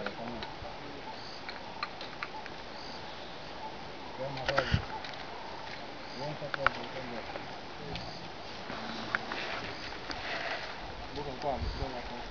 Давай, помочь. Прямо сзади. Вон такой. Bukan